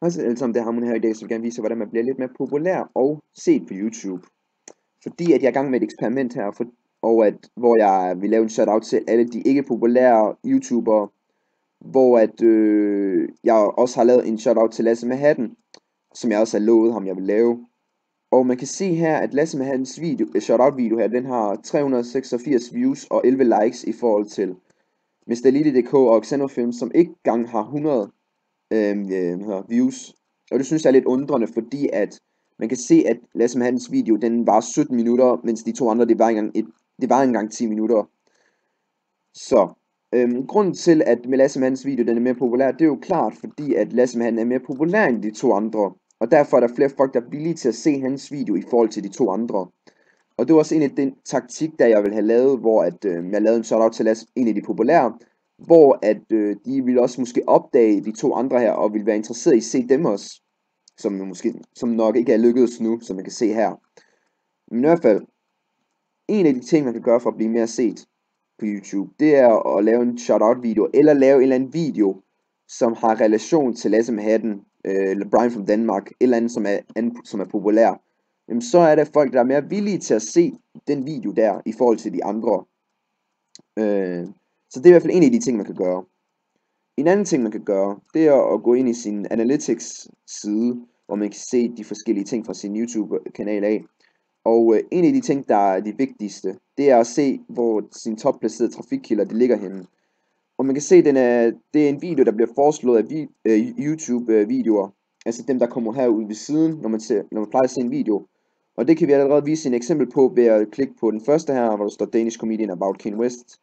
Hej så alle sammen, det er Harmon her i dag, så vil gerne vise jer, hvordan man bliver lidt mere populær og set på YouTube. Fordi at jeg er i gang med et eksperiment her, for, og at, hvor jeg vil lave en shout-out til alle de ikke populære YouTubere, hvor at øh, jeg også har lavet en shout-out til Lasse med hatten, som jeg også har lovet ham, jeg vil lave. Og man kan se her, at Lasse med hattens video, øh, shout-out video her, den har 386 views og 11 likes i forhold til Mr. Lille.dk og Xenofilm, som ikke gang har 100 Øhm, øh, øh, views. Og det synes jeg er lidt undrende, fordi at man kan se, at Lasse Hans video, den var 17 minutter, mens de to andre, det var engang, et, det var engang 10 minutter. Så, øhm, grunden til, at med Lasse Hans video, den er mere populær, det er jo klart, fordi at Lasse er mere populær end de to andre. Og derfor er der flere folk, der er villige til at se hans video i forhold til de to andre. Og det var også en af den taktik, der jeg ville have lavet, hvor at, øh, jeg lavede en shoutout til Lasse, en af de populære, hvor at øh, de vil også måske opdage de to andre her, og vil være interesseret i at se dem også, som, måske, som nok ikke er lykkedes nu, som man kan se her. Men i hvert fald, en af de ting, man kan gøre for at blive mere set på YouTube, det er at lave en shout-out video, eller lave en eller anden video, som har relation til Lasse med øh, eller Brian from Denmark, eller andet, som er, som er populær. Jamen, så er der folk, der er mere villige til at se den video der, i forhold til de andre. Øh, så det er i hvert fald en af de ting, man kan gøre. En anden ting, man kan gøre, det er at gå ind i sin Analytics side, hvor man kan se de forskellige ting fra sin YouTube-kanal af. Og øh, en af de ting, der er de vigtigste, det er at se, hvor sin topplacerede trafikkilder de ligger henne. Og man kan se, den er, det er en video, der bliver foreslået af vi, øh, YouTube-videoer. Altså dem, der kommer herud ved siden, når man, ser, når man plejer at se en video. Og det kan vi allerede vise et eksempel på ved at klikke på den første her, hvor der står Danish Comedian About Kane West.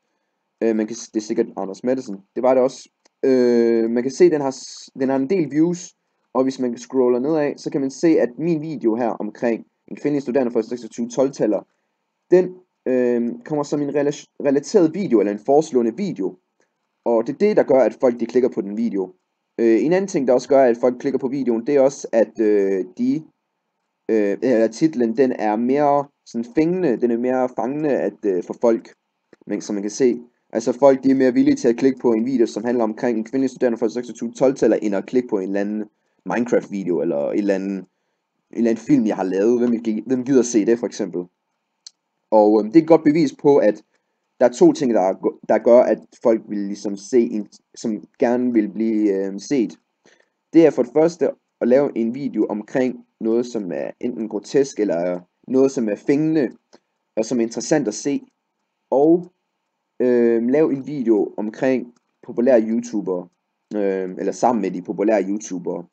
Øh, man kan, det er sikkert Anders Madsen. Det var det også. Øh, man kan se, at den har, den har en del views, og hvis man scroller nedad, så kan man se, at min video her omkring en kvindelig studerende fra 26 12-taller, den øh, kommer som en relateret video, eller en foreslående video. Og det er det, der gør, at folk de klikker på den video. Øh, en anden ting, der også gør, at folk klikker på videoen, det er også, at øh, de, øh, eller titlen, den er mere sådan fængende, den er mere fangende at, øh, for folk, men, som man kan se. Altså folk de er mere villige til at klikke på en video, som handler omkring en kvindelig studerende fra 26 12 end at klikke på en eller anden Minecraft video, eller en eller anden, en eller anden film, jeg har lavet. Hvem, hvem gider se det for eksempel? Og øhm, det er et godt bevis på, at der er to ting, der, der gør, at folk vil ligesom se en, som gerne vil blive øhm, set. Det er for det første at lave en video omkring noget, som er enten grotesk, eller noget, som er fængende, og som er interessant at se. Og øh, lav en video omkring populære YouTubere, øh, eller sammen med de populære YouTubere.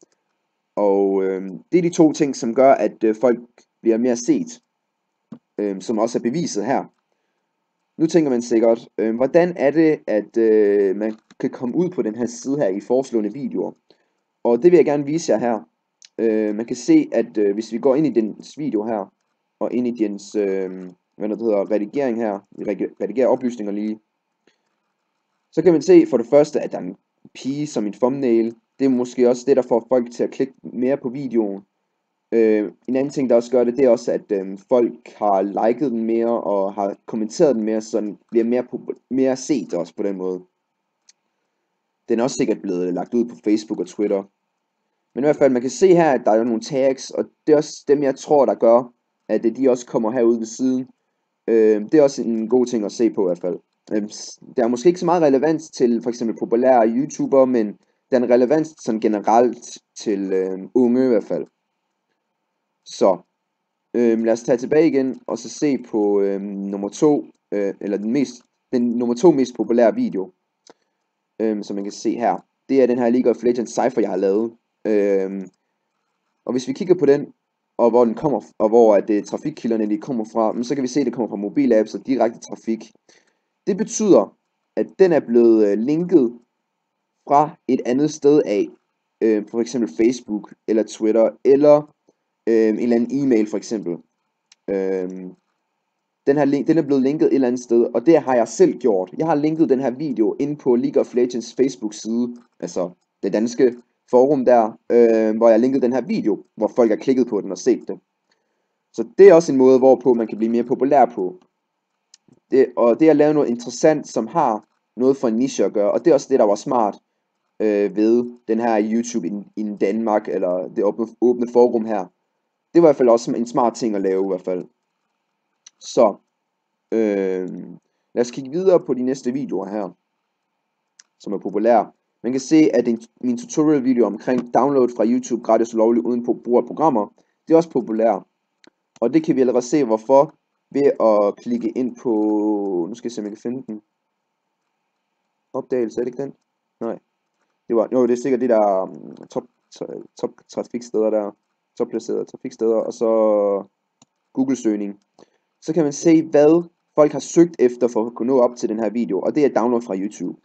Og øh, det er de to ting, som gør, at øh, folk bliver mere set, øh, som også er beviset her. Nu tænker man sikkert, øh, hvordan er det, at øh, man kan komme ud på den her side her i foreslående videoer? Og det vil jeg gerne vise jer her. Øh, man kan se, at øh, hvis vi går ind i dens video her, og ind i dens, øh, hvad det hedder, redigering her, vi redigerer oplysninger lige, så kan man se for det første, at der er en pige som en thumbnail. Det er måske også det, der får folk til at klikke mere på videoen. Øh, en anden ting, der også gør det, det er også, at øh, folk har liket den mere, og har kommenteret den mere, så den bliver mere, mere set også på den måde. Den er også sikkert blevet lagt ud på Facebook og Twitter. Men i hvert fald, man kan se her, at der er nogle tags, og det er også dem, jeg tror, der gør, at de også kommer herude ved siden. Øh, det er også en god ting at se på i hvert fald. Øh, der er måske ikke så meget relevans til for eksempel populære YouTubere, men der er en relevans sådan generelt til øh, unge i hvert fald. Så øh, lad os tage tilbage igen og så se på øh, nummer to, øh, eller den, mest, den nummer to mest populære video, øh, som man kan se her. Det er den her League of Legends Cypher, jeg har lavet. Øh, og hvis vi kigger på den, og hvor den kommer, og hvor at det øh, trafikkilderne de kommer fra, men så kan vi se, at det kommer fra mobilapps og direkte trafik. Det betyder, at den er blevet øh, linket fra et andet sted af, øh, for eksempel Facebook eller Twitter, eller øh, en eller anden e-mail for eksempel. Øh, den, her link, den er blevet linket et eller andet sted, og det har jeg selv gjort. Jeg har linket den her video ind på League of Legends Facebook side, altså det danske forum der, øh, hvor jeg linkede den her video, hvor folk har klikket på den og set det. Så det er også en måde, hvorpå man kan blive mere populær på. Det, og det at lave noget interessant, som har noget for en niche at gøre, og det er også det, der var smart. øh, ved den her YouTube i, i Danmark, eller det åbne, åbne forum her. Det var i hvert fald også en smart ting at lave i hvert fald. Så, øh, lad os kigge videre på de næste videoer her, som er populære. Man kan se, at en, min tutorial video omkring download fra YouTube gratis og lovligt uden på brug af programmer, det er også populær. Og det kan vi allerede se hvorfor ved at klikke ind på, nu skal jeg se om jeg kan finde den. Opdagelse, er det ikke den? Nej. Det var, jo, det er sikkert det der um, top, top trafiksteder der, topplacerede trafiksteder, og så Google-søgning. Så kan man se, hvad folk har søgt efter for at kunne nå op til den her video, og det er download fra YouTube.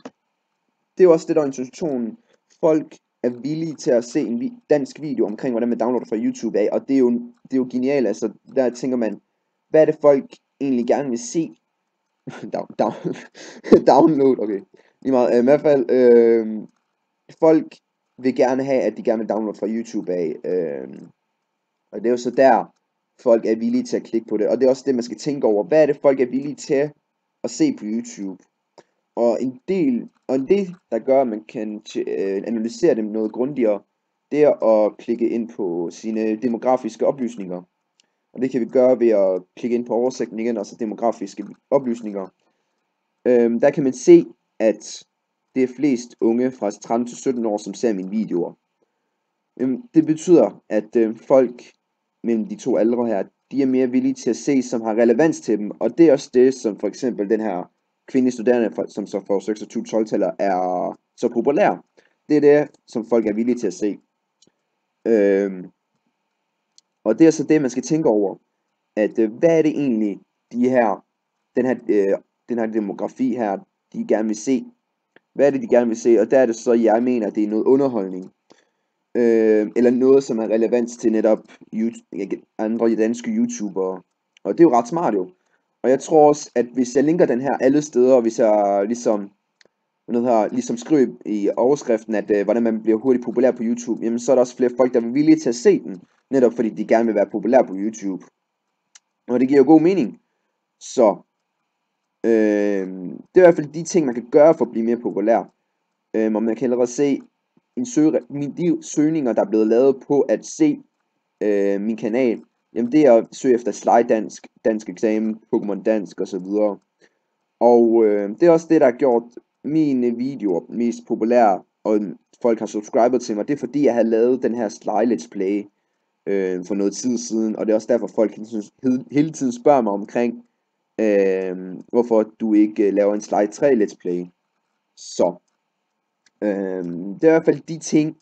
Det er jo også det, der er intentionen. Folk er villige til at se en dansk video omkring, hvordan man downloader fra YouTube af, og det er jo, det er jo genialt, altså der tænker man, hvad er det folk egentlig gerne vil se? down, down, download, okay. Lige meget. Øh, I hvert fald, øh, folk vil gerne have, at de gerne vil downloade fra YouTube af. Øh, og det er jo så der, folk er villige til at klikke på det. Og det er også det, man skal tænke over. Hvad er det, folk er villige til at se på YouTube? Og en del, og det, der gør, at man kan øh, analysere dem noget grundigere, det er at klikke ind på sine demografiske oplysninger. Og det kan vi gøre ved at klikke ind på oversigten igen, altså demografiske oplysninger. Øhm, der kan man se, at det er flest unge fra 13 til 17 år, som ser mine videoer. Øhm, det betyder, at øh, folk mellem de to aldre her, de er mere villige til at se, som har relevans til dem. Og det er også det, som for eksempel den her kvindelige studerende, som så får 26 12 taler er så populær. Det er det, som folk er villige til at se. Øhm, og det er så det, man skal tænke over, at øh, hvad er det egentlig, de her, den her, øh, den her demografi her, de gerne vil se. Hvad er det, de gerne vil se? Og der er det så, jeg mener, at det er noget underholdning. Øh, eller noget, som er relevant til netop YouTube, andre danske YouTubere. Og det er jo ret smart jo. Og jeg tror også, at hvis jeg linker den her alle steder, og hvis jeg ligesom, noget her, ligesom skriver i overskriften, at øh, hvordan man bliver hurtigt populær på YouTube, jamen så er der også flere folk, der er villige til at se den. Netop fordi de gerne vil være populær på YouTube. Og det giver jo god mening. Så øh, det er i hvert fald de ting, man kan gøre for at blive mere populær. Øh, og man kan allerede se en søge, de søgninger, der er blevet lavet på at se øh, min kanal. Jamen det er at søge efter slide dansk, dansk eksamen, Pokémon dansk osv. Og øh, det er også det, der har gjort mine videoer mest populære, og folk har subscribet til mig. Det er fordi, jeg har lavet den her slide let's play øh, for noget tid siden, og det er også derfor, folk hele tiden spørger mig omkring, øh, hvorfor du ikke øh, laver en slide 3 let's play. Så, øh, det er i hvert fald de ting,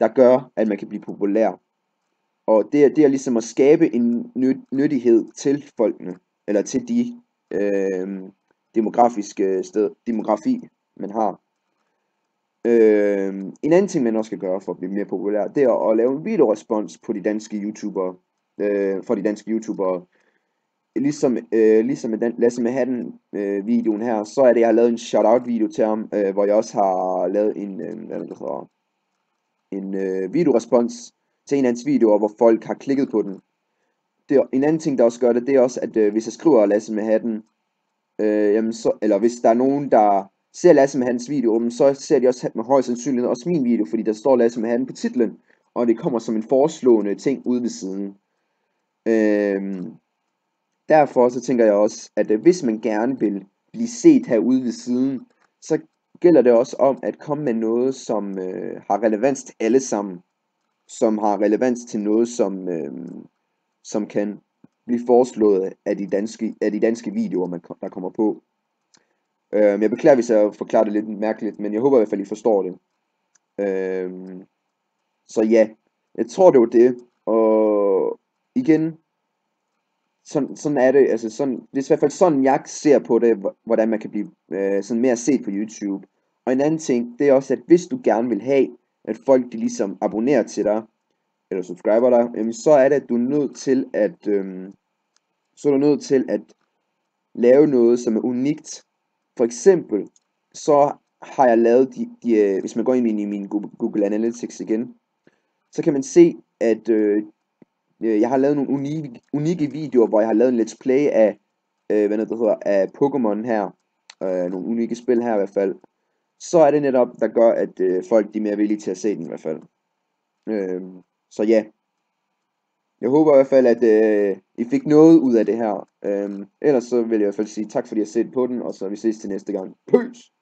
der gør, at man kan blive populær. Og det er, det er ligesom at skabe en nyt, nyttighed til folkene, eller til de øh, demografiske sted, demografi, man har. Øh, en anden ting, man også skal gøre for at blive mere populær, det er at lave en videorespons på de danske YouTubere, øh, for de danske YouTubere. Ligesom, øh, ligesom med den Lasse med hatten øh, videoen her, så er det, jeg har lavet en shout-out video til ham, øh, hvor jeg også har lavet en, øh, hvad det hedder, en øh, videorespons til en af hans videoer, hvor folk har klikket på den. Det, en anden ting, der også gør det, det er også, at øh, hvis jeg skriver Lasse med hatten, øh, jamen så, eller hvis der er nogen, der ser Lasse med hans video, så ser de også med høj sandsynlighed også min video, fordi der står Lasse med hatten på titlen, og det kommer som en foreslående ting ude ved siden. Øh, derfor så tænker jeg også, at øh, hvis man gerne vil blive set herude ved siden, så gælder det også om at komme med noget, som øh, har relevans til alle sammen. Som har relevans til noget, som, øh, som kan blive foreslået af de danske, af de danske videoer, man, der kommer på. Øh, jeg beklager, hvis jeg forklarer det lidt mærkeligt, men jeg håber i hvert fald, I forstår det. Øh, så ja, jeg tror det var det. Og igen, sådan, sådan er det, altså sådan, det er i hvert fald sådan, jeg ser på det, hvordan man kan blive øh, sådan mere set på YouTube. Og en anden ting, det er også, at hvis du gerne vil have, at folk de ligesom abonnerer til dig, eller subscriber dig, jamen, så er det, at du er nødt til at, øhm, så er du nødt til at lave noget, som er unikt. For eksempel, så har jeg lavet, de, de, øh, hvis man går ind i min Google Analytics igen, så kan man se, at øh, øh, jeg har lavet nogle unikke, unikke videoer, hvor jeg har lavet en let's play af, øh, hvad det hedder, af Pokémon her, øh, nogle unikke spil her i hvert fald så er det netop, der gør, at øh, folk de er mere villige til at se den i hvert fald. Øh, så ja, jeg håber i hvert fald, at øh, I fik noget ud af det her. Øh, ellers så vil jeg i hvert fald sige tak, fordi I har set på den, og så vi ses til næste gang. Peace!